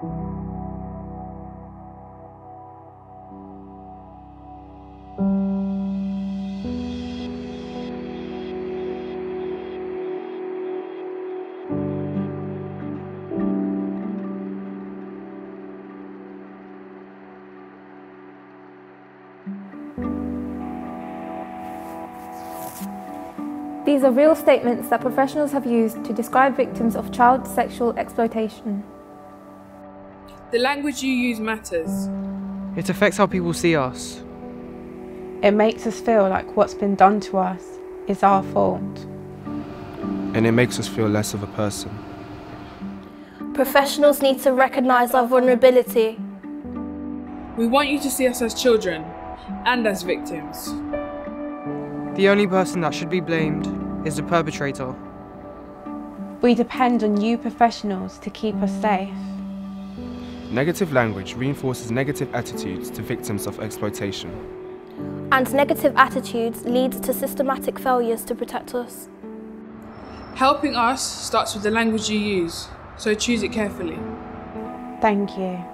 These are real statements that professionals have used to describe victims of child sexual exploitation. The language you use matters. It affects how people see us. It makes us feel like what's been done to us is our fault. And it makes us feel less of a person. Professionals need to recognise our vulnerability. We want you to see us as children and as victims. The only person that should be blamed is the perpetrator. We depend on you professionals to keep us safe. Negative language reinforces negative attitudes to victims of exploitation. And negative attitudes lead to systematic failures to protect us. Helping us starts with the language you use, so choose it carefully. Thank you.